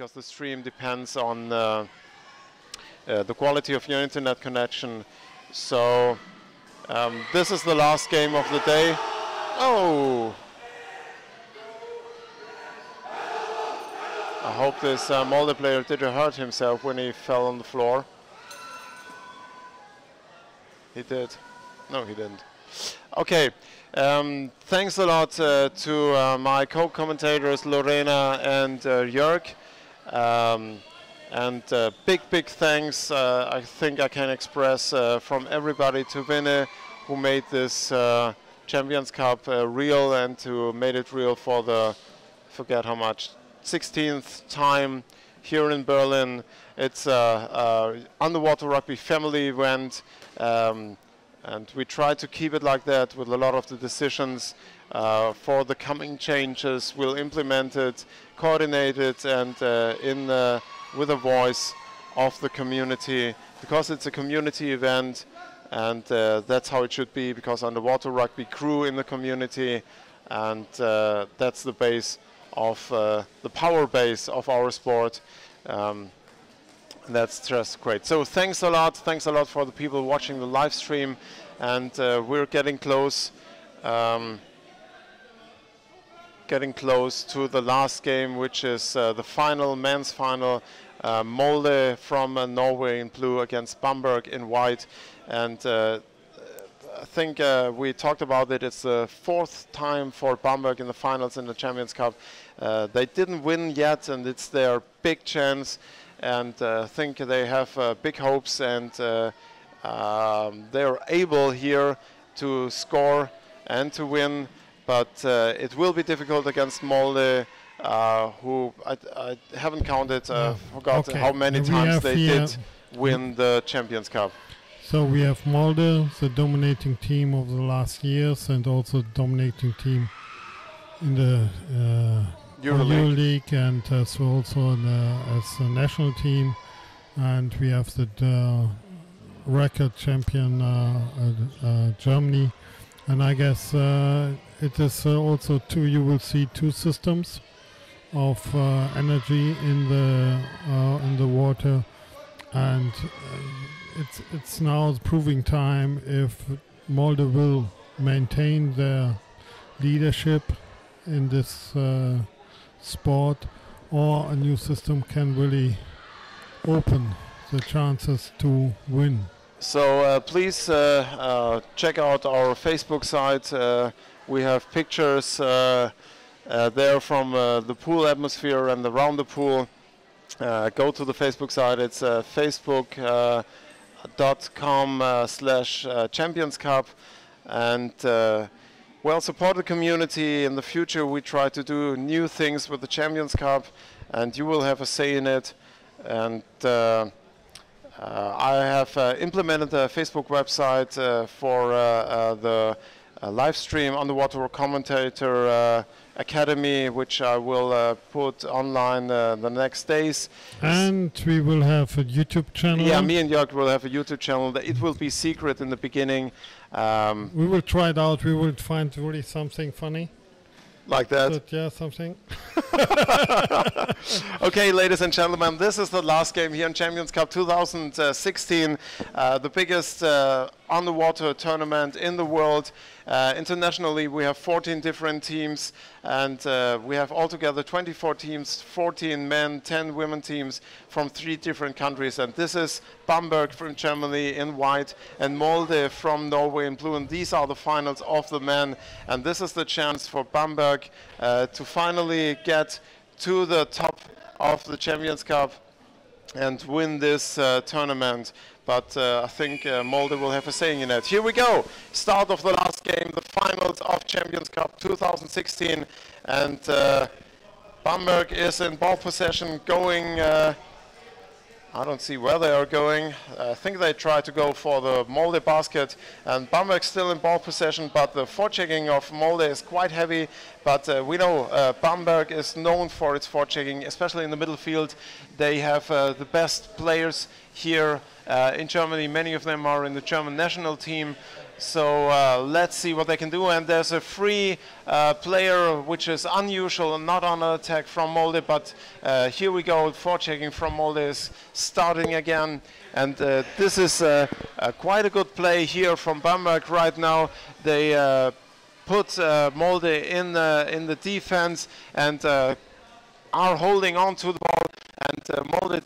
because the stream depends on uh, uh, the quality of your internet connection. So um, this is the last game of the day. Oh! I hope this uh, Molde player didn't hurt himself when he fell on the floor. He did. No, he didn't. Okay. Um, thanks a lot uh, to uh, my co-commentators Lorena and uh, Jörg. Um, and uh, big, big thanks uh, I think I can express uh, from everybody to Winne who made this Champions Cup real and who made it real for the, forget how much, 16th time here in Berlin. It's a, underwater rugby family event. Um, and we try to keep it like that with a lot of the decisions uh, for the coming changes. We'll implement it, coordinate it, and uh, in uh, with a voice of the community because it's a community event and uh, that's how it should be because underwater rugby grew in the community and uh, that's the base of uh, the power base of our sport. Um, that's just great. So thanks a lot. Thanks a lot for the people watching the live stream. And uh, we're getting close. Um, getting close to the last game, which is uh, the final, men's final. Uh, Molde from uh, Norway in blue against Bamberg in white. And uh, I think uh, we talked about it. It's the fourth time for Bamberg in the finals in the Champions Cup. Uh, they didn't win yet, and it's their big chance and uh, think they have uh, big hopes and uh, um, they're able here to score and to win but it will be difficult against Molde uh, who I, I, haven't counted, uh, forgot okay. how many times they did win the Champions Cup. So we have Molde, the dominating team of the last years, and also dominating team in the uh, EuroLeague, Euroleague and as also the, as a national team, and we have the uh, record champion uh, uh, Germany, and I guess uh, it is uh, also two. You will see two systems of uh, energy in the in the water, and it's it's now proving time if Molde will maintain their leadership in this uh, sport or a new system can really open the chances to win. So uh, please uh, uh, check out our Facebook site. Uh, we have pictures uh, uh, there from the pool atmosphere and around the pool. go to the Facebook site. It's facebook.com slash Champions Cup and well, support the community. In the future, we try to do new things with the Champions Cup, and you will have a say in it. And uh, uh, I have uh, implemented a Facebook website uh, for uh, uh, the live stream underwater commentator academy, which I will put online the next days. And we will have a YouTube channel. Yeah, me and Jörg will have a YouTube channel. It will be secret in the beginning. Um, we will try it out. We will find really something funny. Like that? yeah, something. okay, ladies and gentlemen, this is the last game here in Champions Cup 2016, uh, the biggest uh, underwater tournament in the world. Uh, internationally, we have 14 different teams, and uh, we have altogether 24 teams, 14 men, 10 women teams from three different countries. And this is Bamberg from Germany in white and Molde from Norway in blue. And these are the finals of the men. And this is the chance for Bamberg uh, to finally get to the top of the Champions Cup and win this uh, tournament but uh, I think uh, Molde will have a saying in it. Here we go. Start of the last game, the finals of Champions Cup 2016. And uh, Bamberg is in ball possession going uh, I don't see where they are going. I think they try to go for the Molde basket. And Bamberg still in ball possession, but the forechecking of Molde is quite heavy. But uh, we know uh, Bamberg is known for its forechecking, especially in the middle field. They have uh, the best players here uh, in Germany. Many of them are in the German national team. So uh, let's see what they can do. And there's a free uh, player, which is unusual, and not on attack from Molde, but uh, here we go. Forechecking from Molde is starting again. And uh, this is uh, uh, quite a good play here from Bamberg right now. They put Molde in, in the defense and are holding on to the ball. And Molde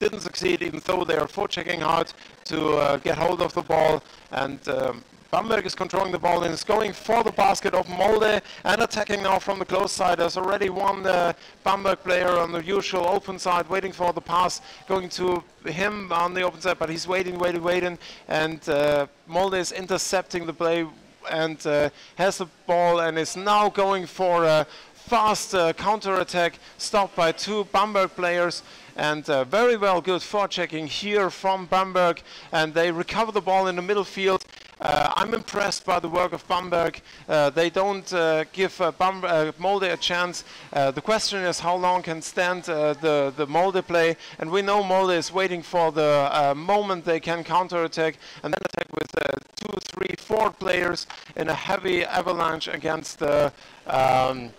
didn't succeed, even though they are forechecking hard to get hold of the ball. And um, Bamberg is controlling the ball and is going for the basket of Molde and attacking now from the close side. There's already one uh, Bamberg player on the usual open side waiting for the pass, going to him on the open side, but he's waiting, waiting, waiting, and uh, Molde is intercepting the play and uh, has the ball and is now going for a fast uh, counter attack stopped by two Bamberg players. And uh, very well good forechecking here from Bamberg. And they recover the ball in the middle field I'm impressed by the work of Bamberg. Uh, they don't uh, give uh, uh, Molde a chance. Uh, the question is how long can stand the, the Molde play. And we know Molde is waiting for the moment they can counterattack and then attack with two, three, four players in a heavy avalanche against um,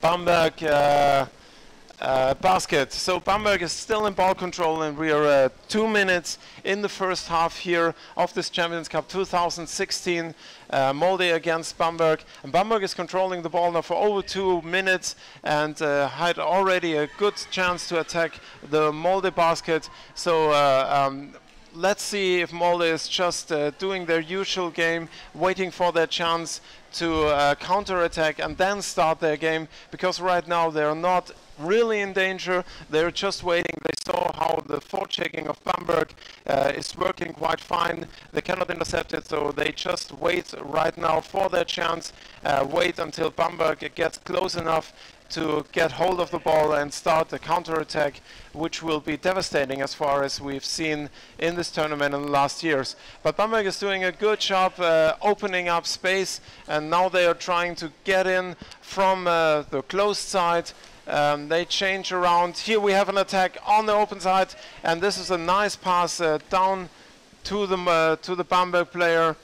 Bamberg uh, basket. So Bamberg is still in ball control and we are uh, two minutes in the first half here of this Champions Cup 2016. Uh, Molde against Bamberg. And Bamberg is controlling the ball now for over two minutes and uh, had already a good chance to attack the Molde basket. So uh, um, let's see if Molde is just doing their usual game, waiting for their chance to uh, counter-attack and then start their game because right now they're not really in danger. They're just waiting. They saw how the forechecking of Bamberg uh, is working quite fine. They cannot intercept it, so they just wait right now for their chance. Uh, wait until Bamberg gets close enough to get hold of the ball and start a counter-attack, which will be devastating as far as we've seen in this tournament in the last years. But Bamberg is doing a good job uh, opening up space, and now they are trying to get in from uh, the closed side um, they change around. Here we have an attack on the open side, and this is a nice pass uh, down to the uh, to the Bamberg player,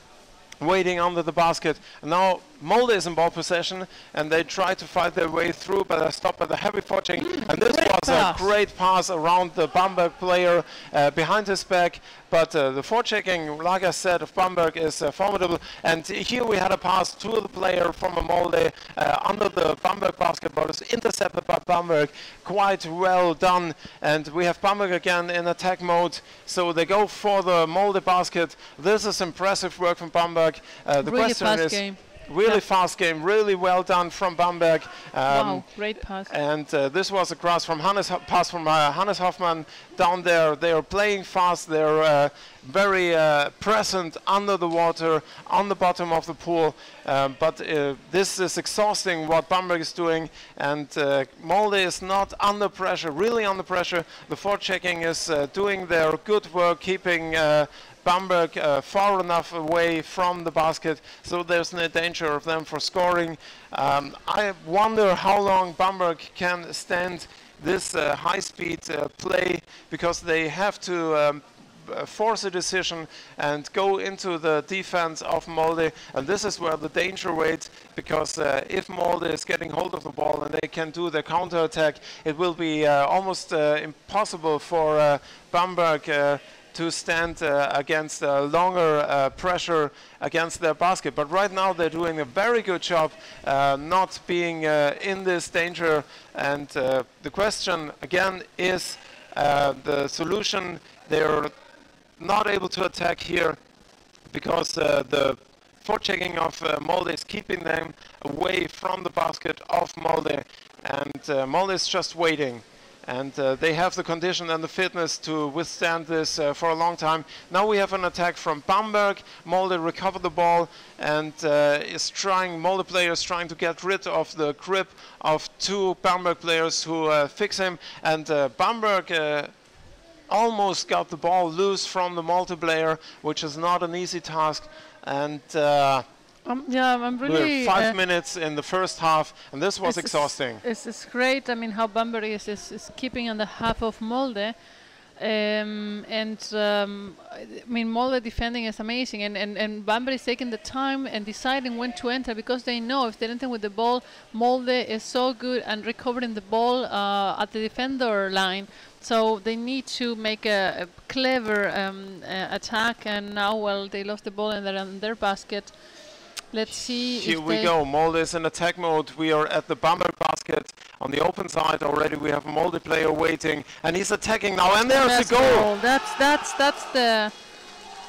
waiting under the basket. Now Molde is in ball possession and they try to fight their way through, but they stop at the heavy forching. Mm, and this was pass. a great pass around the Bamberg player uh, behind his back. But uh, the forechecking, like I said, of Bamberg is uh, formidable. And here we had a pass to the player from a Molde uh, under the Bamberg basket, but it's intercepted by Bamberg. Quite well done. And we have Bamberg again in attack mode. So they go for the Molde basket. This is impressive work from Bamberg. Uh, the really question is. Game Really yeah. fast game, really well done from Bamberg. Um, wow, great pass. And uh, this was a cross from Hannes, pass from uh, Hannes Hoffmann down there. They are playing fast. They're uh, very uh, present under the water, on the bottom of the pool. Um, but uh, this is exhausting what Bamberg is doing. And uh, Molde is not under pressure, really under pressure. The forechecking is doing their good work, keeping Bamberg uh, far enough away from the basket so there's no danger of them for scoring. Um, I wonder how long Bamberg can stand this uh, high-speed uh, play because they have to um, uh, force a decision and go into the defense of Molde and this is where the danger waits because uh, if Molde is getting hold of the ball and they can do the counter attack it will be uh, almost uh, impossible for uh, Bamberg to stand uh, against uh, longer uh, pressure against their basket. But right now they're doing a very good job uh, not being uh, in this danger. And uh, the question again is the solution. They're not able to attack here because the forechecking of uh, Molde is keeping them away from the basket of Molde. And Molde is just waiting and uh, they have the condition and the fitness to withstand this uh, for a long time. Now we have an attack from Bamberg. Molde recovered the ball and uh, is trying, Molde players trying to get rid of the grip of two Bamberg players who uh, fix him. And uh, Bamberg uh, almost got the ball loose from the Molde player, which is not an easy task. And um, yeah, I'm really. five uh, minutes in the first half, and this was exhausting. It's, it's great. I mean, how Bamberg is, is, is keeping on the half of Molde. Um, and um, I mean, Molde defending is amazing, and, and, and Bamberg is taking the time and deciding when to enter because they know if they enter with the ball, Molde is so good and recovering the ball uh, at the defender line. So they need to make a, a clever um, uh, attack, and now, well, they lost the ball and they're in their basket. Let's see. Here we go. Molde is in attack mode. We are at the Bamberg basket. On the open side already, we have a Molde player waiting, and he's attacking now. And there's that's the goal. goal. That's that's that's the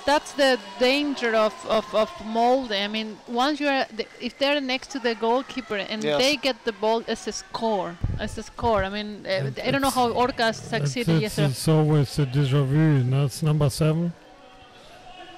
that's the danger of, of, of Molde. I mean, once you are, the, if they're next to the goalkeeper and yes. they get the ball, as a score. as a score. I mean, uh, I don't know how Orca succeeded yesterday. It's always a deja vu. That's number seven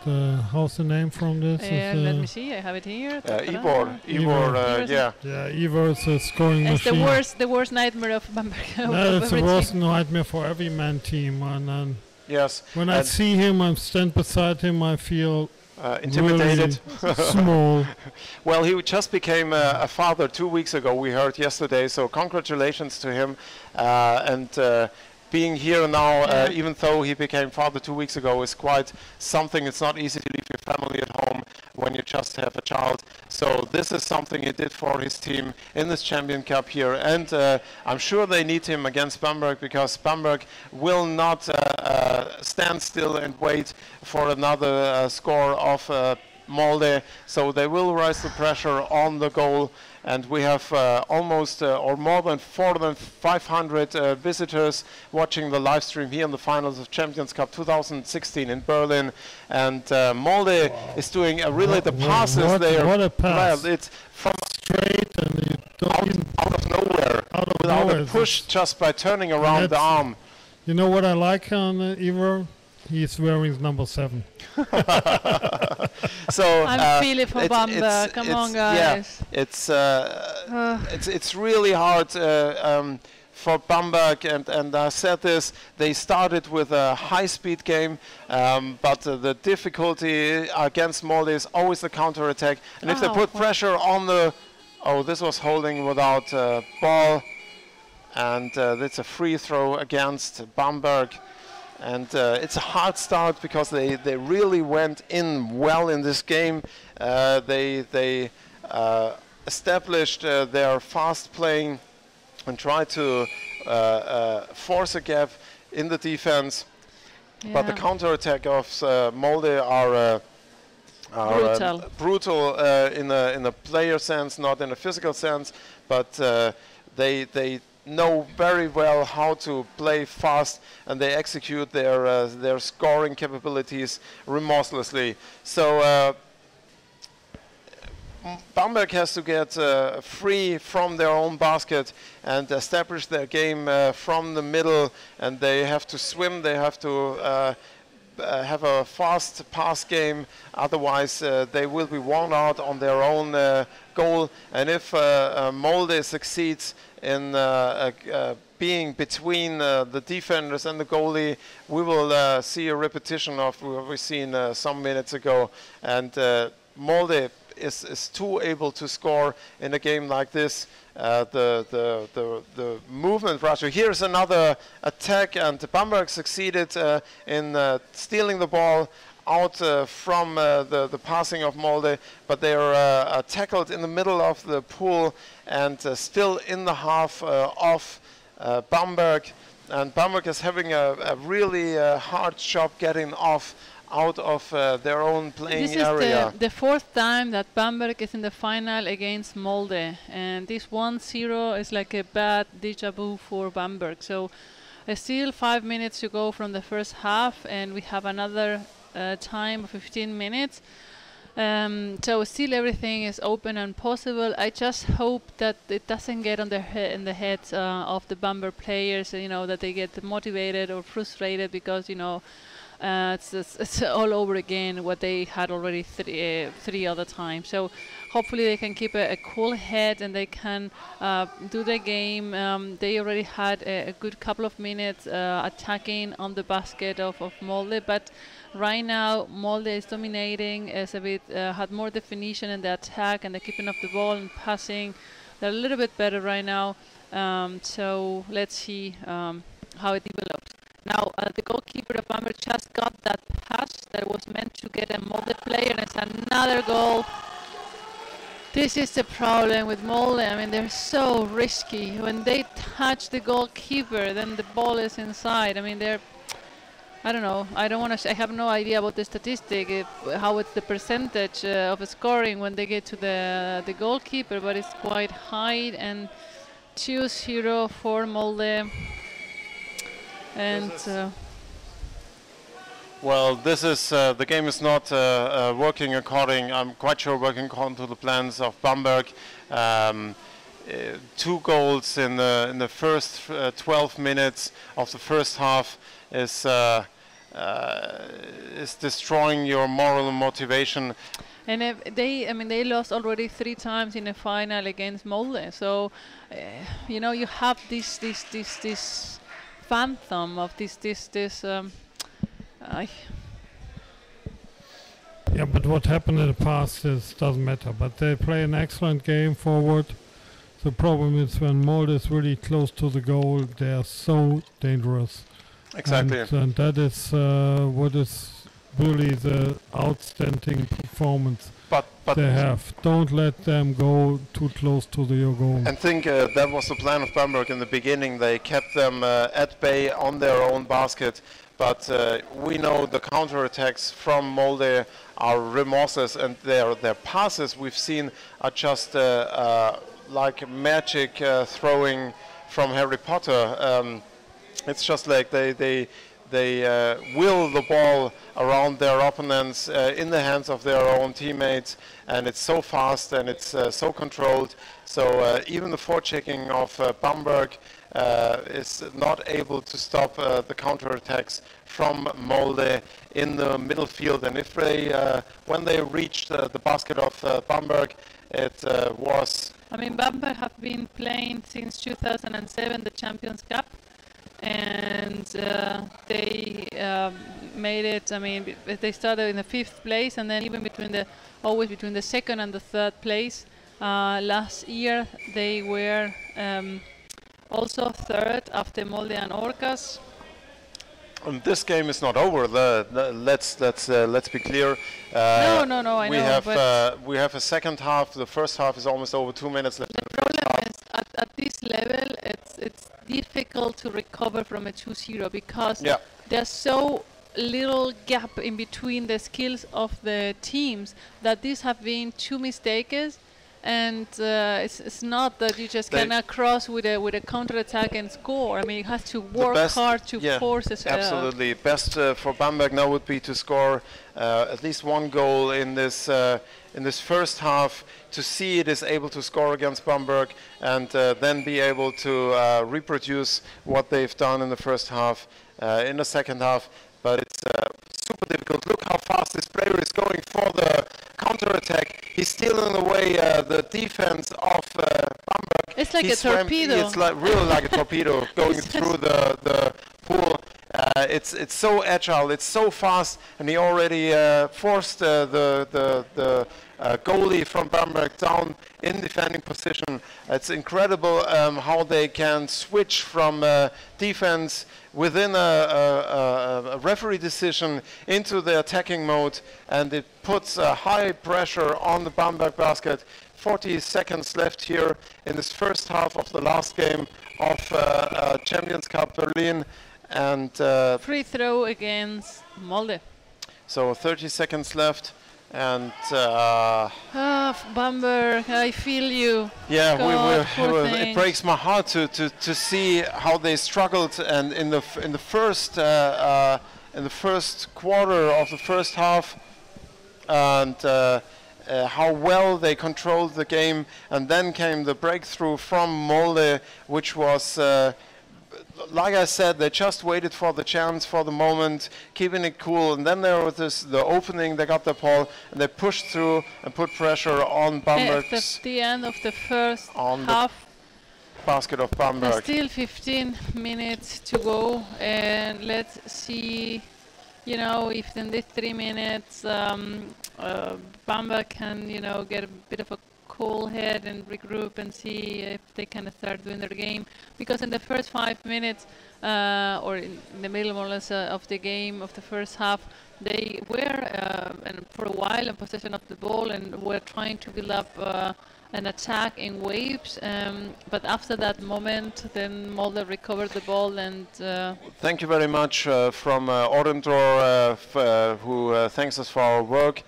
uh, how's the name from this? Uh, let me see. I have it here. Uh, Ivor. Ivor. Uh, yeah. Yeah. Ivor is a scoring it's machine. the worst. The worst nightmare of Bamberg. no, it's the worst nightmare for every man team. And, and yes. When I see him, I stand beside him. I feel. Uh, intimidated. Really small. well, he just became a, a, father two weeks ago. We heard yesterday. So congratulations to him. Uh, and uh, being here now, uh, even though he became father two weeks ago, is quite something. It's not easy to leave your family at home when you just have a child. So this is something he did for his team in this Champion Cup here. And uh, I'm sure they need him against Bamberg because Bamberg will not uh, uh stand still and wait for another uh, score of uh, Molde. So they will rise the pressure on the goal and we have uh, almost uh, or more than 4,500 uh, visitors watching the live stream here in the finals of Champions Cup 2016 in Berlin. And uh, Molde wow. is doing a really what, the passes what, there. What a pass! Well, it's from straight and you don't out, out, of nowhere, out of without nowhere. a push, just by turning around the arm. You know what I like on uh, Ivor? He's wearing number seven. so I'm uh, feeling for Bamberg. Come on, guys. Yeah, it's uh, it's it's really hard. Uh, um, for Bamberg, and, and I said this, they started with a high-speed game, um, but uh, the difficulty against Molde is always the counter-attack. And oh, if they oh, put pressure on the... Oh, this was holding without uh, ball, and uh, it's a free throw against Bamberg and uh, it's a hard start because they, they really went in well in this game. Uh, they they uh, established uh, their fast playing and tried to uh, uh, force a gap in the defense. Yeah. But the counter attack of Molde are. are brutal, brutal in a in a player sense, not in a physical sense. But they they know very well how to play fast and they execute their uh, their scoring capabilities remorselessly. So uh, Bamberg has to get uh, free from their own basket and establish their game uh, from the middle and they have to swim, they have to uh, uh, have a fast pass game, otherwise they will be worn out on their own goal. And if Molde succeeds in uh, uh, being between uh, the defenders and the goalie, we will see a repetition of what we've seen some minutes ago. And Molde is, is too able to score in a game like this. Uh, the, the, the, the movement ratio. Here's another attack, and Bamberg succeeded uh, in uh, stealing the ball out uh, from uh, the, the passing of Molde, but they are uh, tackled in the middle of the pool and still in the half of Bamberg. And Bamberg is having a, a really hard job getting off out of uh, their own playing this area. This is the, the, fourth time that Bamberg is in the final against Molde, and this 1-0 is like a bad deja vu for Bamberg. So, uh, still five minutes to go from the first half, and we have another uh, time 15 minutes. Um, so still everything is open and possible. I just hope that it doesn't get on their in the heads uh, of the Bamberg players. You know that they get motivated or frustrated because you know uh, it's, it's, it's, all over again what they had already three, uh, three other times. So hopefully they can keep a, a cool head and they can uh, do their game. Um, they already had a, a, good couple of minutes uh, attacking on the basket of, of Molde, but Right now, Molde is dominating, is a bit uh, had more definition in the attack and the keeping of the ball and passing. They're a little bit better right now. Um, so let's see um, how it develops. Now, uh, the goalkeeper of Bamberg just got that pass that was meant to get a Molde player, and it's another goal. This is the problem with Molde. I mean, they're so risky. When they touch the goalkeeper, then the ball is inside. I mean, they're I don't know. I don't want to. I have no idea about the statistic, if, how it's the percentage uh, of scoring when they get to the the goalkeeper, but it's quite high and 2-0 for Molde. And uh, well, this is uh, the game is not uh, uh, working according. I'm quite sure working according to the plans of Bamberg. Um, uh, two goals in the in the first 12 minutes of the first half is uh, is destroying your moral motivation. And they, I mean, they lost already three times in a final against Molde. So, uh, you know, you have this, this, this, this phantom of this, this, this. Um, yeah, but what happened in the past is doesn't matter. But they play an excellent game forward. The problem is when Molde is really close to the goal, they are so dangerous. Exactly. And, and that is uh, what is really the outstanding performance but, but they have. Don't let them go too close to the goal. And think uh, that was the plan of Bamberg in the beginning. They kept them uh, at bay on their own basket. But uh, we know the counterattacks from Molde are remorseless, and their their passes we've seen are just uh, uh, like magic uh, throwing from Harry Potter. Um, it's just like they they they uh, will the ball around their opponents uh, in the hands of their own teammates, and it's so fast and it's uh, so controlled. So uh, even the forechecking of uh, Bamberg uh, is not able to stop the counterattacks from Molde in the middle field. And if they, when they reached the basket of Bamberg, it was. I mean, Bamberg have been playing since 2007 the Champions Cup and uh, they um, made it. I mean, they started in the fifth place, and then even between the always between the second and the third place. Uh, last year they were um, also third after Molde and Orcas. And this game is not over. The, the, let's let's uh, let's be clear. Uh, no, no, no. I we know, have uh, we have a second half. The first half is almost over. Two minutes left. The problem is at, at this level, it's it's difficult to recover from a 2-0 because yeah. there's so little gap in between the skills of the teams that these have been two mistakes and uh, it's, it's not that you just they cannot cross with a with a counter attack and score. I mean, you have to work hard to yeah, force it. Absolutely, uh, best uh, for Bamberg now would be to score uh, at least one goal in this uh, in this first half to see it is able to score against Bamberg and uh, then be able to reproduce what they've done in the first half in the second half. But it's super difficult. Look how fast this player is going for the counter-attack. He's stealing away uh, the defense of uh, Bamberg. It's like he a swam, torpedo. It's like really like a torpedo going through the, the pool. Uh, it's it's so agile, it's so fast, and he already uh, forced uh, the the the uh, goalie from Bamberg down in defending position. It's incredible um, how they can switch from uh, defense within a, a, a, referee decision into the attacking mode, and it puts a high pressure on the Bamberg basket. 40 seconds left here in this first half of the last game of uh, uh, Champions Cup Berlin, and uh, free throw against Molde. So 30 seconds left. And uh, ah, Bamberg, I feel you. Yeah, God, we, we, it breaks my heart to, to, to see how they struggled, and in the in the first uh, uh, in the first quarter of the first half, and uh, uh, how well they controlled the game, and then came the breakthrough from Molde, which was uh, like I said, they just waited for the chance, for the moment, keeping it cool. And then there was this, the opening, they got the ball, and they pushed through and put pressure on Bamberg. At the end of the first half. basket of Bamberg. Still 15 minutes to go, and let's see, you know, if in these three minutes um, uh, Bamberg can, you know, get a bit of a cool head and regroup and see if they can start doing their game. Because in the first five minutes, uh, or in the middle more or less uh, of the game of the first half, they were uh, and for a while in possession of the ball and were trying to build up uh, an attack in waves. Um, but after that moment, then Molde recovered the ball and. Uh, Thank you very much uh, from uh, uh, who thanks us for our work.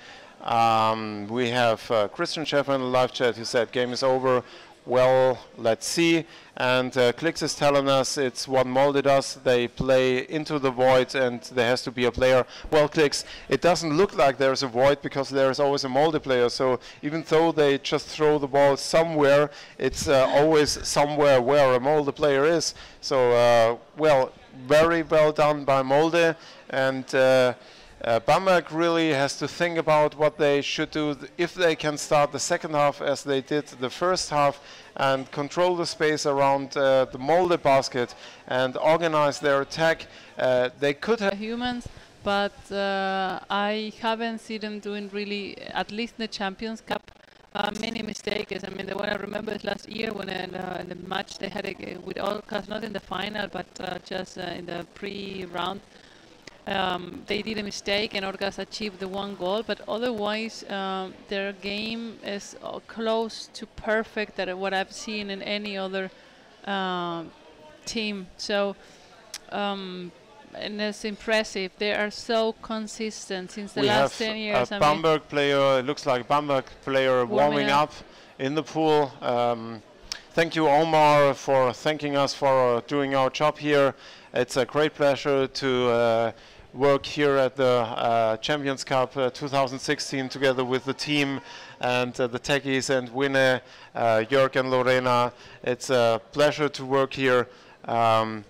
Um, we have Christian Schäfer in the live chat who said game is over well, let's see. And uh, is telling us it's what Molde does. They play into the void and there has to be a player. Well, Clicks, it doesn't look like there's a void because there's always a Molde player. So even though they just throw the ball somewhere, it's uh, always somewhere where a Molde player is. So, uh, well, very well done by Molde. And uh, Bamberg really has to think about what they should do th if they can start the second half as they did the first half and control the space around uh, the Molde basket and organize their attack. Uh, they could have humans, but uh, I haven't seen them doing really, at least in the Champions Cup, uh, many mistakes. I mean, the one I remember is last year when in, uh, in the match they had a, with Orcas, not in the final, but just in the pre-round, um, they did a mistake and Orcas achieved the one goal, but otherwise um, their game is uh, close to perfect that what I've seen in any other um, team. So, um, and it's impressive. They are so consistent since the we last 10 years. A Bamberg player, it looks like a Bamberg player warming, warming up. up. in the pool. Um, thank you, Omar, for thanking us for uh, doing our job here. It's a great pleasure to uh, work here at the uh, Champions Cup uh, 2016 together with the team and uh, the techies and Winne, uh, Jörg and Lorena. It's a pleasure to work here. Um,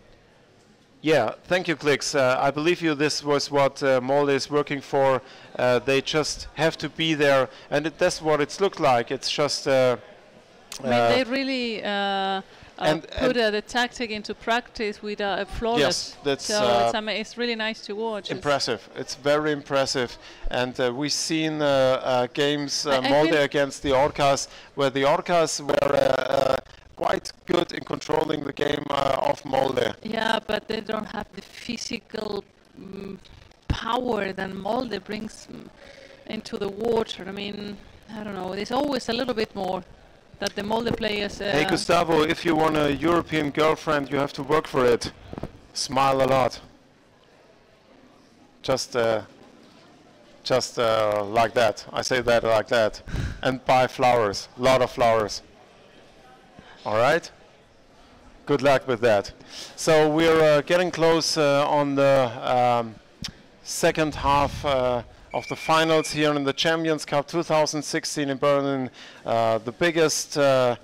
yeah, thank you, Clicks. Uh, I believe you. This was what uh, Molde is working for. Uh, they just have to be there, and it, that's what it's looked like. It's just. I mean, they really uh, and, put uh, the tactic into practice with uh, a flawless. Yes, that's so it's, uh, it's, really nice to watch. Impressive. It's, it's very impressive, and uh, we've seen uh, games Molde against the Orcas where the Orcas were quite good in controlling the game of Molde. Yeah, but they don't have the physical mm, power that Molde brings mm, into the water. I mean, I don't know. There's always a little bit more that the Molde players. Uh, hey Gustavo, if you want a European girlfriend, you have to work for it. Smile a lot. Just, uh, just uh, like that. I say that like that, and buy flowers, a lot of flowers. All right. Good luck with that. So we're uh, getting close uh, on the um, second half uh, of the finals here in the Champions Cup 2016 in Berlin, uh, the biggest uh,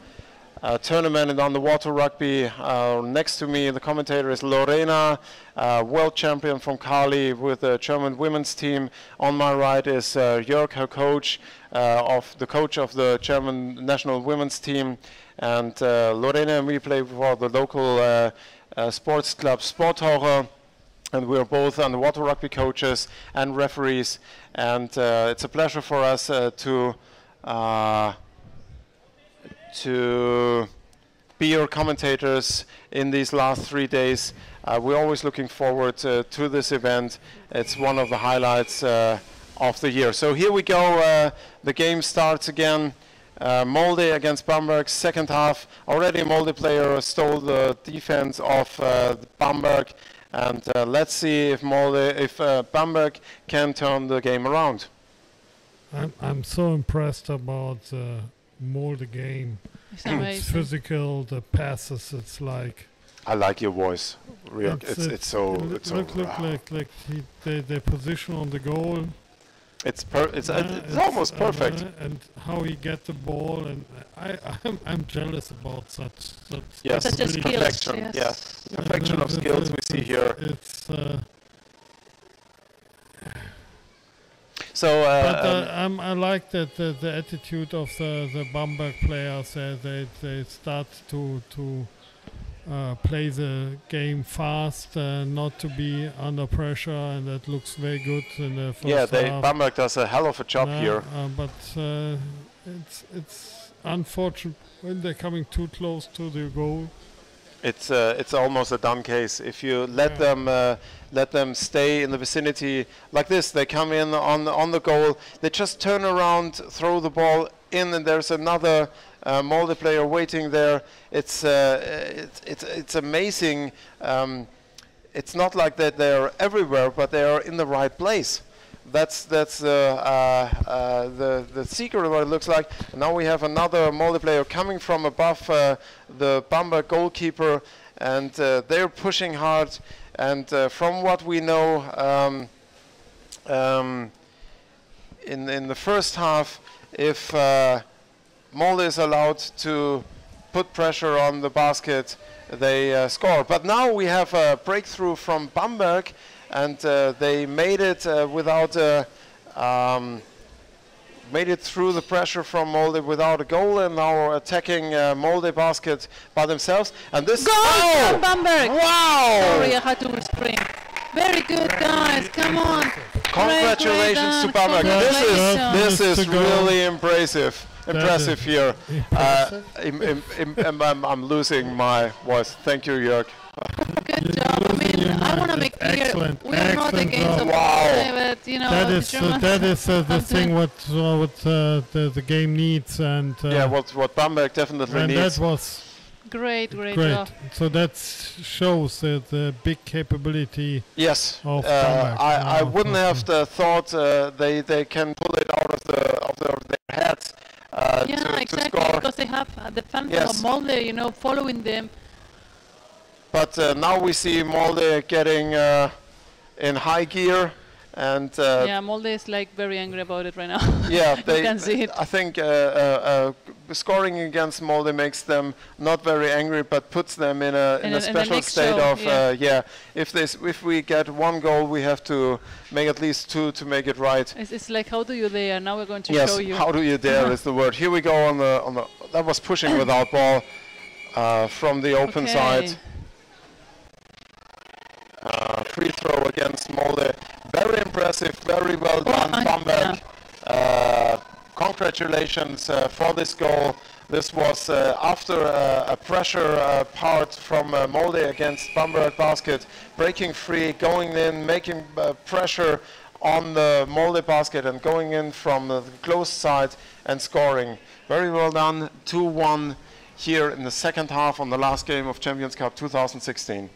uh, tournament in underwater rugby. Uh, next to me, the commentator is Lorena, uh, world champion from Cali with the German women's team. On my right is uh, Jörg, her coach, of the coach of the German national women's team. And Lorena and me play for the local sports club Sporttaucher and we're both underwater rugby coaches and referees and uh, it's a pleasure for us uh, to uh, to be your commentators in these last three days. Uh, we're always looking forward to this event. It's one of the highlights uh, of the year. So here we go. the game starts again. Uh, Molde against Bamberg, second half. Already a Molde player stole the defense of uh, Bamberg and uh, let's see if Molde, if uh, Bamberg can turn the game around. I'm I'm so impressed about more the Molde game. It's, it's physical, the passes. It's like. I like your voice. Real, it's, it's, it's so. It's look, so look like like he, they they position on the goal it's per it's, uh, it's, it's, almost perfect. Uh, and how he get the ball, and I I'm, I'm jealous about such such. Yes, such really perfection. Yes. Yeah, perfection of skills we see here. It's. Uh, so, uh, but uh, um, I like that the, the attitude of the the Bamberg players. Uh, they they start to to uh, play the game fast, uh, not to be under pressure, and that looks very good in the first Yeah, they, Bamberg does a hell of a job here. Uh, but uh, it's it's unfortunate when they're coming too close to the goal. It's uh, it's almost a done case. If you let yeah. them uh, let them stay in the vicinity like this, they come in on on the goal. They just turn around, throw the ball in, and there's another uh, Molde player waiting there. It's uh, it's, it's it's amazing. Um, it's not like that they are everywhere, but they are in the right place that's that's uh, uh, uh, the the secret of what it looks like. And now we have another Molde player coming from above uh, the Bamberg goalkeeper, and uh, they're pushing hard. And from what we know, um, um, in in the first half, if Molde is allowed to put pressure on the basket, they score. But now we have a breakthrough from Bamberg and uh, they made it uh, without uh, um, made it through the pressure from Molde without a goal and now attacking uh, Molde basket by themselves. And this goal oh! from Bamberg. Wow! Sorry, I had to scream. Very good, guys. Come on. Congratulations great, great to Bamberg. This is this is really impressive. Impressive here. Impressive. Uh, im, im, im, I'm, I'm losing my voice. Thank you, Jörg. Good job. I mean, I want to make clear excellent, we are not against job. wow. but you know, that is uh, that is uh, the thing what uh, what uh, the, the game needs and uh, yeah, what what Bamberg definitely and needs. that was great, great, great. job. So that shows the big capability. Yes, of uh, I, I wouldn't have thought they they can pull it out of the of, the, of their heads. yeah, to, exactly, to because they have the fans yes. of Molde, you know, following them but uh, now we see Molde getting uh, in high gear. And uh, yeah, Molde is like very angry about it right now. yeah, they, can see it. I think uh, uh, uh, scoring against Molde makes them not very angry, but puts them in a in, in a, special state show, of uh, yeah. yeah. If this if we get one goal, we have to make at least two to make it right. It's, it's like how do you dare? Now we're going to yes, show you. how do you dare is the word. Here we go on the on the that was pushing without ball uh, from the open okay. side. Uh, free throw against Molde. Very impressive, very well oh, done, Bamberg. Uh, Congratulations uh, for this goal. This was uh, after uh, a pressure part from Molde against Bamberg basket, breaking free, going in, making pressure on the Molde basket and going in from the close side and scoring. Very well done, 2-1 here in the second half on the last game of Champions Cup 2016.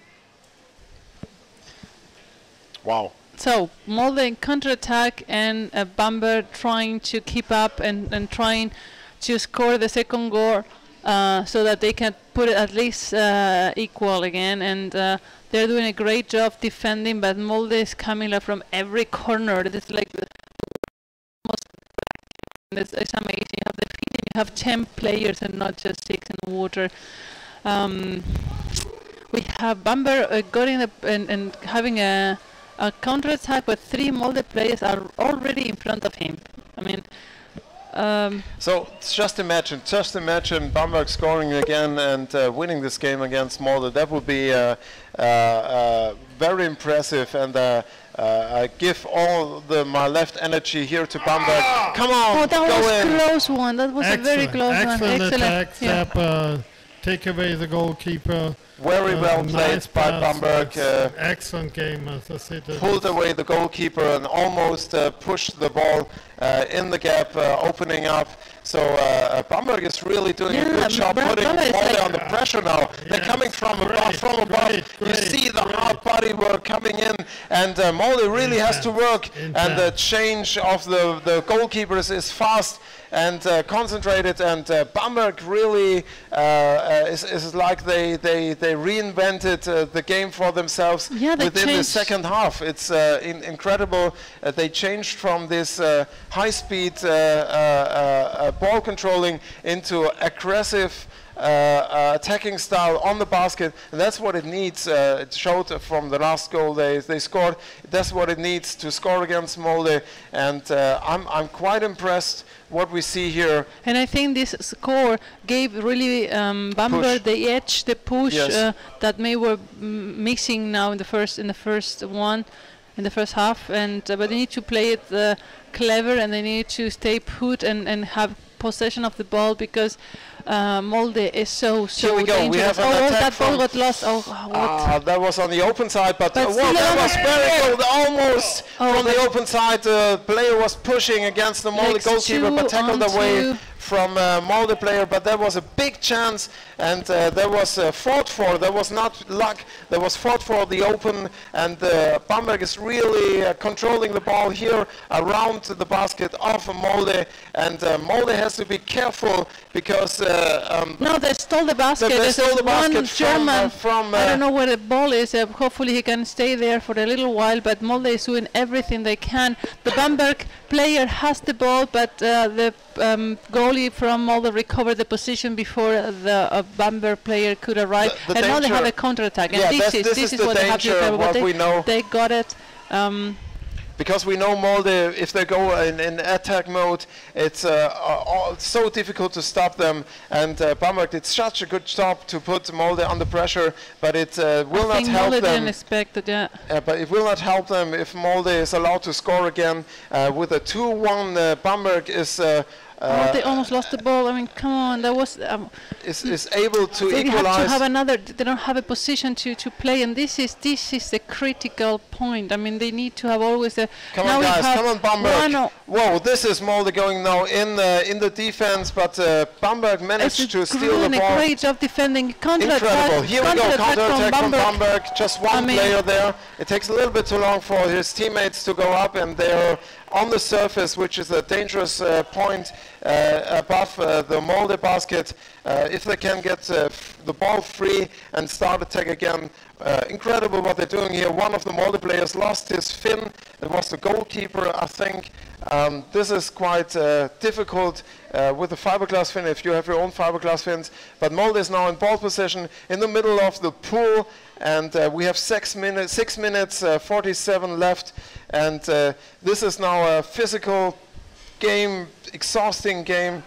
Wow. So Molde counter-attack and uh, Bamberg trying to keep up and, and trying to score the second goal uh, so that they can put it at least uh, equal again. And uh, they're doing a great job defending, but Molde is coming like from every corner. It's like it's, it's amazing. You have the feeling you have 10 players and not just six in the water. Um, we have Bamber uh, going up and, and having a a counter-attack, but three Molde players are already in front of him. I mean, um, so just imagine, just imagine Bamberg scoring again and uh, winning this game against Molde. That would be uh, uh, uh very impressive, and uh, uh, I give all the my left energy here to Bamberg. Come on, oh, that go was in. close one. That was excellent, a very close excellent one. Excellent attack. Yeah. Take away the goalkeeper. Very uh, well played nice by pass, Bamberg. Uh, excellent game, as I said. Pulled away the goalkeeper and almost uh, pushed the ball uh, in the gap, uh, opening up. So uh, Bamberg is really doing yeah, a good job putting Molde like on the pressure now. They're coming from great, above, from above. Great, great, you see the hard body work coming in, and uh, Molde really has to work. And the change of the the goalkeepers is fast and uh, concentrated. And uh, Bamberg really uh, uh is, is like they they they reinvented uh, the game for themselves yeah, within changed. the second half. It's uh, in incredible. they changed from this high-speed ball controlling into aggressive. Uh, uh, attacking style on the basket, and that's what it needs. Uh, it showed from the last goal they, they scored. That's what it needs to score against Molde, and I'm, I'm quite impressed what we see here. And I think this score gave really um, Bamberg the edge, the push yes. uh, that may were missing now in the first in the first one, in the first half. And uh, but they need to play it uh, clever and they need to stay put and and have possession of the ball because uh, Molde is so so Here we go. We dangerous. have an oh, oh, that ball got lost. Oh? Ah, that was on the open side, but, But uh, whoa, that was very good. Almost Oh, from the open side. The player was pushing against the Molde goalkeeper, but tackled away. From uh, Molde player. But there was a big chance, and uh, there was uh, fought for. There was not luck. There was fought for the open, and uh, Bamberg is really uh, controlling the ball here around the basket of Molde, and uh, Molde has to be careful because. Uh, um, No, they stole the basket. they There's stole the one basket from, German. uh, from, I don't know where the ball is. Uh, hopefully he can stay there for a little while. But Molde is doing everything they can. The Bamberg player has the ball, but uh, the um, goalie from Molde recovered the position before the uh, Bamberg player could arrive. The- the and now they have a counter-attack. And Yeah, this is this this is what they have to cover. what they, we know. they got it. Um, because we know Molde, if they go in, in attack mode, it's uh, uh, so difficult to stop them. And uh, Bamberg did such a good job to put Molde under pressure, but it uh, will I not help Molde them. didn't expect it. Yeah. Uh, but it will not help them if Molde is allowed to score again. Uh, with a 2-1, uh, Bamberg is, uh, oh, they almost lost the ball. I mean, come on. That was. Um, is, is able to they have to have another. They don't have a position to, to play, and this is this is the critical point. I mean, they need to have always a. Come now on, guys! Come on, Bamberg! one o- Whoa, this is Molde going now in the in the defense, but uh, Bamberg managed It's to steal the doing a ball. great job defending. Counter Incredible! Here we go, counter attack from Bamberg. Bamberg. Just one I mean- player there. It takes a little bit too long for his teammates to go up, and they're on the surface, which is a dangerous uh, point uh, above uh, the Molde basket. Uh, if they can get the ball free and start attack again, incredible what they're doing here. One of the Molde players lost his fin. It was the goalkeeper, I think. Um, this is quite difficult with the fiberglass fin if you have your own fiberglass fins. But Molde is now in ball position in the middle of the pool, and uh, we have six minutes, six minutes, uh, 47 left, and uh, this is now a physical game, exhausting game.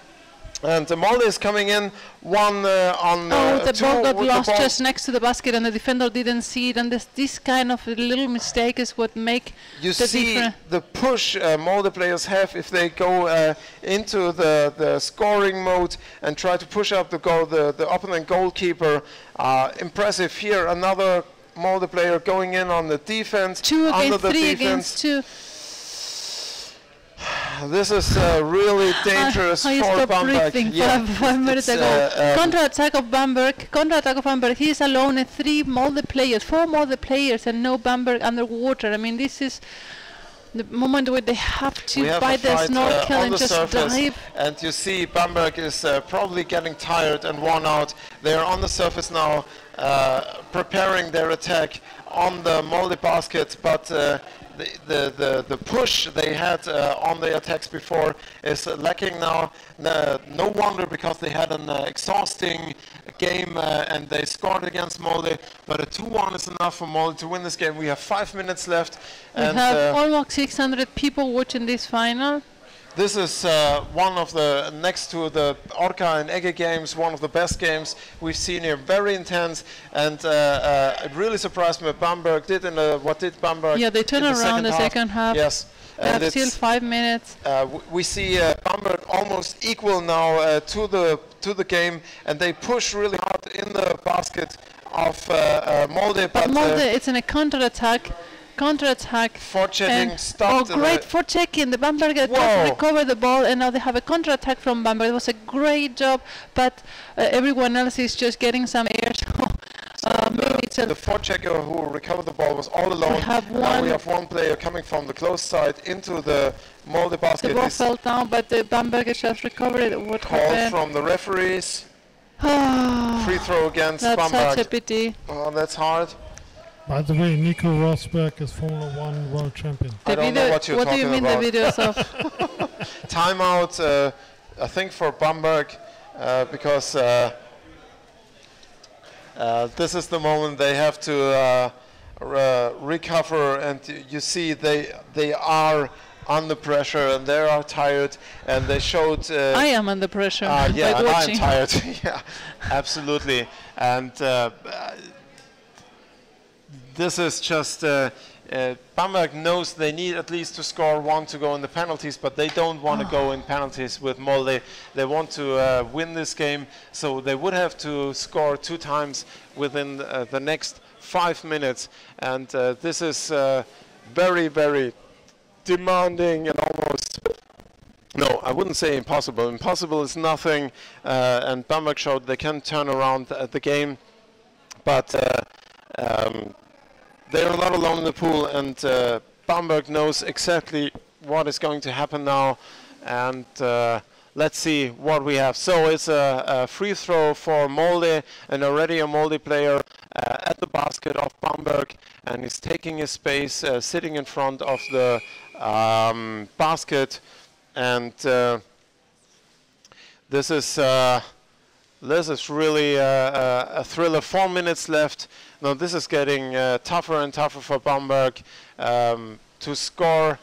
And the Molde is coming in one uh, on uh, Oh, the ball got lost ball- just next to the basket, and the defender didn't see it. And this this kind of little mistake is what make you the see the push uh, Molde players have if they go uh, into the, the scoring mode and try to push up the goal, the, the opponent goalkeeper. Uh, impressive here, another Molde player going in on the defense. Two under against the three defense. against two. This is uh, really dangerous I for Bamberg. Yeah, five, five minutes ago. uh, um, Contra attack of Bamberg. Contra attack of Bamberg. He is alone and three Molde players, four Molde players, and no Bamberg underwater. I mean, this is the moment where they have to have buy a the fight, uh, snorkel and the just surface, dive. and you see Bamberg is uh, probably getting tired and worn out. They are on the surface now, uh, preparing their attack on the Molde basket, but uh, the, the, the, the push they had uh, on the attacks before is lacking now. No, no wonder because they had an uh, exhausting game uh, and they scored against Molde, but a 2-1 is enough for Molde to win this game. We have five minutes left. We and, have almost 600 people watching this final. This is uh, one of the, next to the Orca and Ege games, one of the best games we've seen here. Very intense, and uh, uh, it really surprised me. Bamberg did in the, what did Bamberg? Yeah, they turn in around the second half. Yes, They have and still five minutes. uh, w- we see uh, Bamberg almost equal now uh, to the to the game, and they push really hard in the basket of Molde, But but, Molde, it's in a counter-attack. Counter-attack. forechecking And, stopped. oh, great the- for checking. The Bamberg Whoa. attack recovered the ball, and now they have a counter-attack from Bamberg. It was a great job, but uh, everyone else is just getting some air. So, uh, maybe it's a the forechecker who recovered the ball was all alone. have Now one- we have one player coming from the close side into the Molde the basket. ball This fell down, but the Bamberg just recovered it. What call happened? from the referees. Free throw against That's Bamberg. such a pity. oh, that's hard. By the way, Nico Rosberg is Formula One world champion. I don't know what you're do you mean about. the videos of? Timeout, uh, I think, for Bamberg uh, because uh, uh, this is the moment they have to uh, r- uh, recover, and you see they they are under pressure and they are tired, and they showed. Uh, I am under pressure Uh, yeah, I'm tired. yeah, absolutely. And uh, this is just uh, uh, Bamberg knows they need at least to score one to go in the penalties, but they don't want to go in penalties with Molde. They want to uh, win this game, so they would have to score two times within uh, the next five minutes. And uh, this is uh, very, very demanding and almost no, I wouldn't say impossible. Impossible is nothing, uh, and Bamberg showed they can turn around the game, but uh, um, they're not alone in the pool, and uh, Bamberg knows exactly what is going to happen now, and uh, let's see what we have. So it's a, a free throw for Molde, and already a Molde player uh, at the basket of Bamberg, and he's taking his space, uh, sitting in front of the um, basket, and uh, this is this is really a thriller. Four minutes left. Now this is getting uh, tougher and tougher for Bamberg um, to score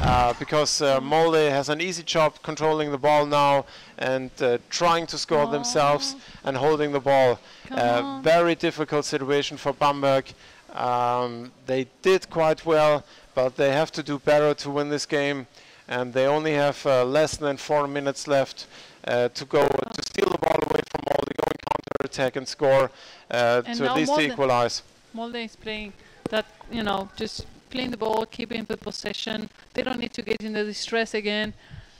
uh, because uh, Molde has an easy job controlling the ball now and uh, trying to score themselves and holding the ball. Uh, very difficult situation for Bamberg. Um, they did quite well, but they have to do better to win this game. And they only have uh, less than four minutes left uh, to go to steal the ball away from Molde, go in counter attack and score uh, to at least Molde equalize. Molde is playing that you know just playing the ball, keeping the possession. They don't need to get into distress again,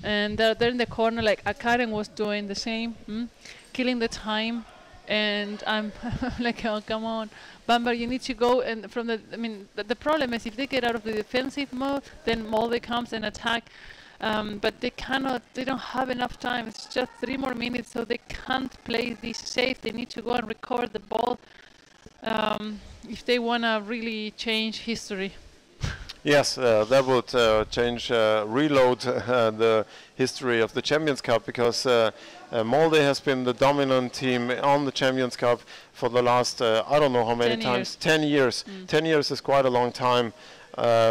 and they're, they're in the corner like Akaren was doing the same, mm? killing the time. And I'm like, oh come on, Bamberg, you need to go and from the. I mean, the, the problem is if they get out of the defensive mode, then Molde comes and attack um, but they cannot, they don't have enough time. It's just three more minutes, so they can't play this safe. They need to go and recover the ball um, if they want to really change history. Yes, uh, that would uh, change, uh, reload uh, the history of the Champions Cup because uh, uh, Molde has been the dominant team on the Champions Cup for the last, I don't know how many Ten times, years. 10 years. Mm. 10 years is quite a long time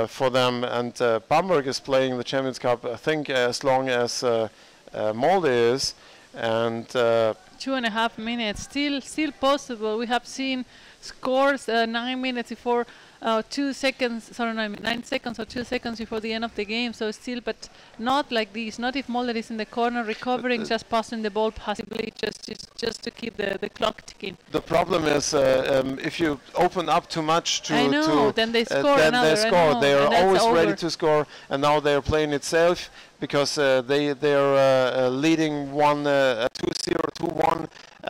for them. And uh, Bamberg is playing the Champions Cup, I think, as long as uh, uh Molde is. And uh, two and a half minutes, still, still possible. We have seen scores uh, nine minutes before uh, two seconds, sorry, nine, nine seconds or two seconds before the end of the game. So still, but not like this. Not if Molde is in the corner recovering, uh, just passing the ball possibly, just just, just to keep the, the clock ticking. The problem is uh, um, if you open up too much to, I know, to then they uh, score then they score. They are always over. ready to score, and now they are playing it safe because uh, they they are uh, uh, leading one uh, 2-0, 2-1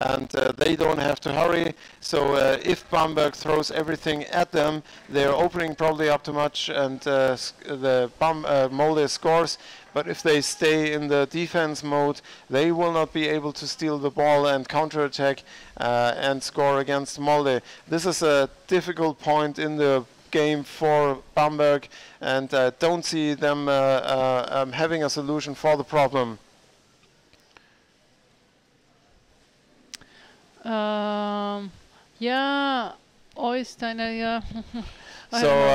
and uh, they don't have to hurry. So if Bamberg throws everything at them, they're opening probably up too much, and the Bam Molde scores. But if they stay in the defense mode, they will not be able to steal the ball and counterattack uh, and score against Molde. This is a difficult point in the game for Bamberg, and uh, don't see them uh, um, having a solution for the problem. Um, yeah, Oysteiner, yeah. so uh,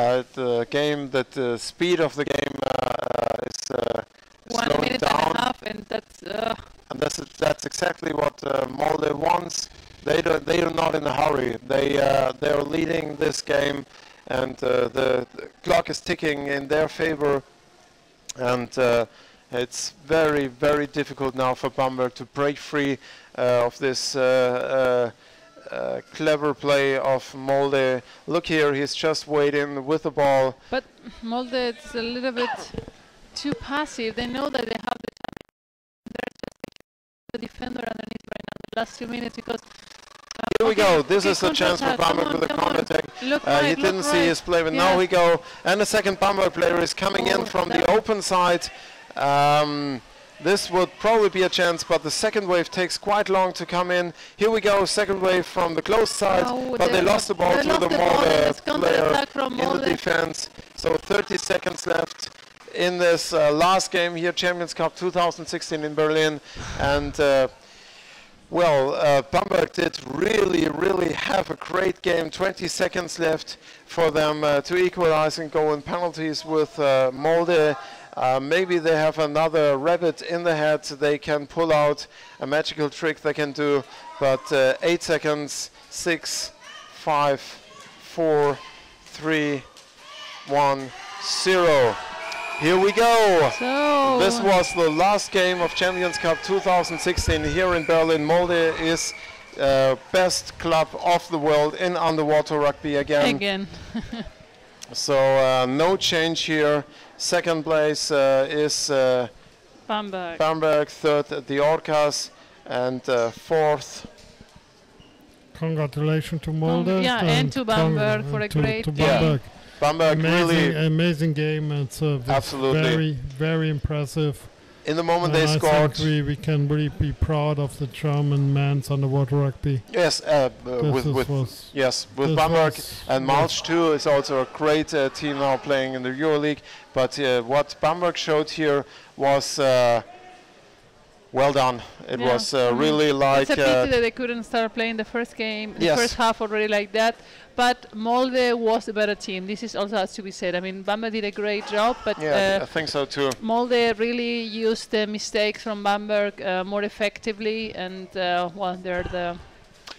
uh, the game, that the speed of the game uh, is uh, one slowing minute down. and a half, and that's. Uh, and that's that's exactly what uh, Molde wants. They don't, they are not in a hurry. They uh, they are leading this game, and uh, the, the clock is ticking in their favor, and. Uh, it's very, very difficult now for Bamberg to break free uh, of this uh, uh, clever play of Molde. Look here, he's just waiting with the ball. But Molde is a little bit too passive. They know that they have the time. They're just the defender underneath right now. The last two minutes because. Here we okay, go. This okay, is a chance for Bamberg with a counter attack. Uh, right, he didn't see right. his play, but Yes. now we go. And the second Bamberg player is coming in Oh, from the open side. Um, this would probably be a chance, but the second wave takes quite long to come in. Here we go, second wave from the close side, Oh, but they they- lost the ball to the the Molde player from in the defense. So 30 seconds left in this uh, last game here, Champions Cup 2016 in Berlin. And uh, well, uh, Bamberg did really, really have a great game. 20 seconds left for them uh, to equalize and go in penalties with uh, Molde. Uh, maybe they have another rabbit in the head they can pull out, a magical trick they can do. But uh, 8 seconds, six, five, four, three, 1 0. Here we go. So This was the last game of Champions Cup 2016 here in Berlin. Molde is uh, best club of the world in underwater rugby again. again. So uh, no change here. Second place uh, is uh, Bamberg. Bamberg, third at the Orcas, and uh, fourth. Congratulations to Molde. yeah, and to Bamberg for a to, great to game. Bamberg. Bamberg amazing, really, amazing game. It's uh, Absolutely. very, very impressive. in the moment And they I scored. think we, we can really be proud of the German men's underwater rugby. Yes, uh, uh, with, with was, yes with Bamberg and Malch too is also a great uh, team now playing in the EuroLeague. But uh, what Bamberg showed here was uh, well done. It Yeah, was uh, mhm. really like it's a uh, pity that they couldn't start playing the first game, the Yes. first half already like that. But Molde was the better team. This is also has to be said. I mean, Bamberg did a great job, but yeah, uh, I think so too. Molde really used the mistakes from Bamberg uh, more effectively, and uh, well, they're the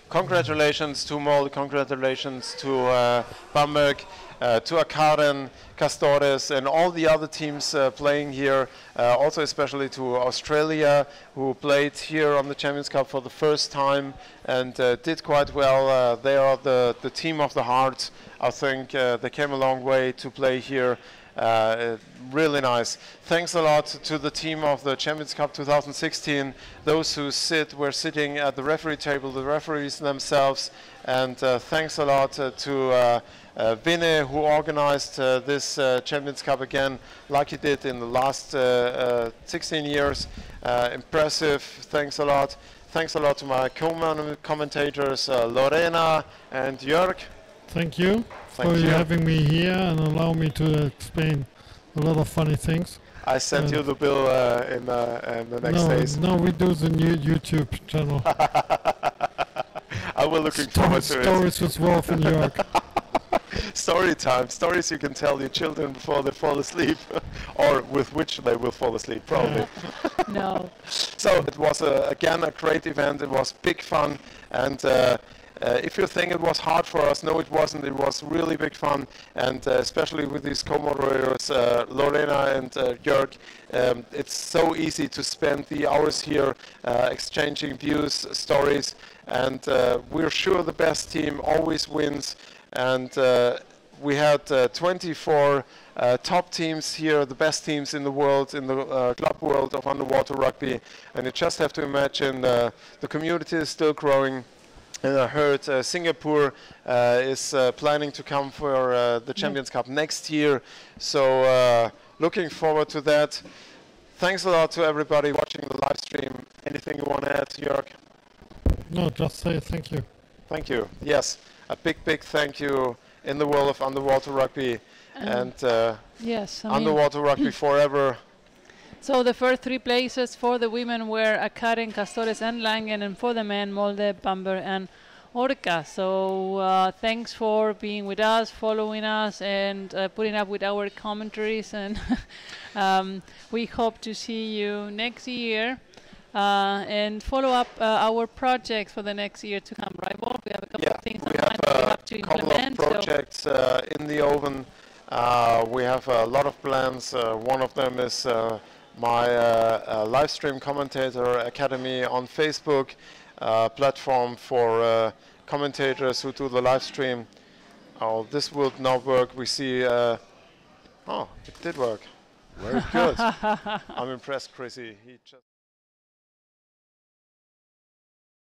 Congratulations to Molde, congratulations to uh, Bamberg, uh, to Akaren, Castores, and all the other teams uh, playing here. Uh, also, especially to Australia, who played here on the Champions Cup for the first time and uh, did quite well. Uh, they are the, the team of the heart. I think they came a long way to play here. Uh, really nice. Thanks a lot to the team of the Champions Cup 2016. Those who sit were sitting at the referee table, the referees themselves, and uh, thanks a lot uh, to uh, uh, Winne who organized uh, this uh, Champions Cup again, like he did in the last uh, uh, 16 years. Uh, impressive. Thanks a lot. Thanks a lot to my co-commentators uh, Lorena and Jörg. Thank you Thank for you. having me here and allow me to explain a lot of funny things. I sent you the bill uh, in, uh, in the next no, days. no, we do the new YouTube channel. I will looking Sto- forward to it. Stories with Wolf in New York. Story time. Stories you can tell your children before they fall asleep, or with which they will fall asleep, probably. no. So it was uh, again a great event. It was big fun, and uh, uh, if you think it was hard for us, no, it wasn't. It was really big fun, and uh, especially with these co-moderators, uh, Lorena and uh, Jörg, um, it's so easy to spend the hours here uh, exchanging views, stories, and uh, we're sure the best team always wins. And uh, we had uh, 24 uh, top teams here, the best teams in the world, in the uh, club world of underwater rugby. And you just have to imagine uh, the community is still growing. And I heard uh, Singapore uh, is uh, planning to come for uh, the Champions Cup next year. So uh, looking forward to that. Thanks a lot to everybody watching the live stream. Anything you want to add, Jörg? No, just say thank you. Thank you. Yes, a big, big thank you in the world of underwater rugby Um, and uh, yes, I mean, underwater rugby forever. So the first three places for the women were Akarin, Castores, and Langen, and for the men, Molde, Bamberg, and Orca. So uh, thanks for being with us, following us, and uh, putting up with our commentaries. And um, we hope to see you next year. Uh, and follow up uh, our projects for the next year to come, right? Well, we have a couple Yeah, of things we in have mind we have to couple of implement. so- projects uh, in the oven. Uh, we have a lot of plans. Uh, one of them is uh, my uh, uh, live stream commentator academy on Facebook, uh, platform for uh, commentators who do the live stream. Oh, this will not work. We see. Uh, oh, it did work. Very good. I'm impressed, Chrissy. He just